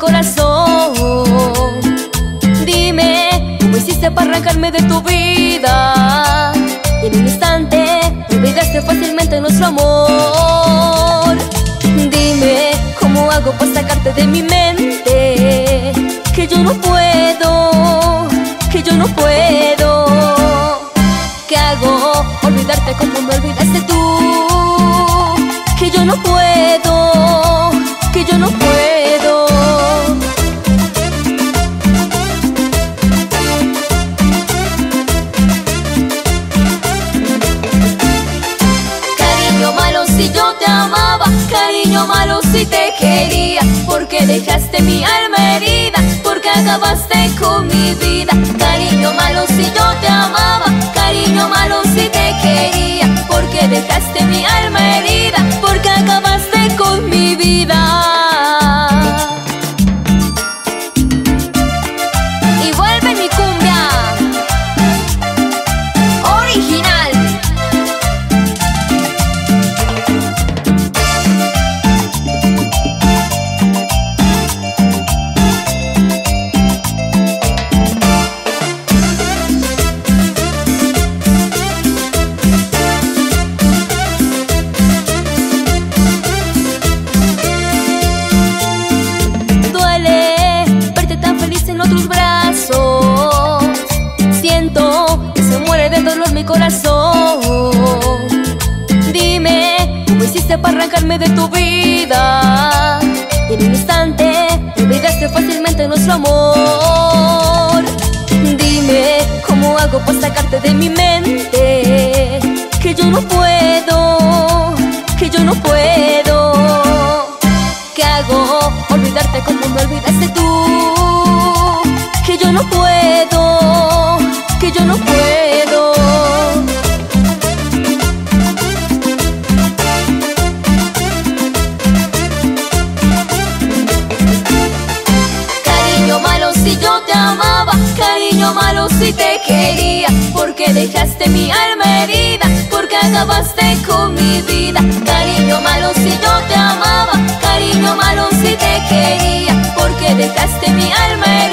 corazón. Dime, ¿cómo hiciste para arrancarme de tu vida? En un instante olvidaste fácilmente nuestro amor. Dime, ¿cómo hago para sacarte de mi mente? Que yo no puedo, que yo no puedo. Te quería, porque dejaste mi alma herida, porque acabaste con mi vida. Cariño malo si yo te amaba, cariño malo si te quería, porque dejaste mi alma herida, porque acabaste con mi vida. Dime, ¿cómo hiciste para arrancarme de tu vida? En un instante olvidaste fácilmente nuestro amor. Dime, ¿cómo hago para sacarte de mi mente? Que yo no puedo, que yo no puedo. ¿Qué hago? Olvidarte como me olvidaste tú Que yo no puedo, que yo no puedo cariño malo si te quería, porque dejaste mi alma herida, porque acabaste con mi vida. Cariño malo si yo te amaba, cariño malo si te quería, porque dejaste mi alma